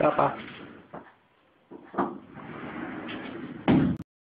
爸爸。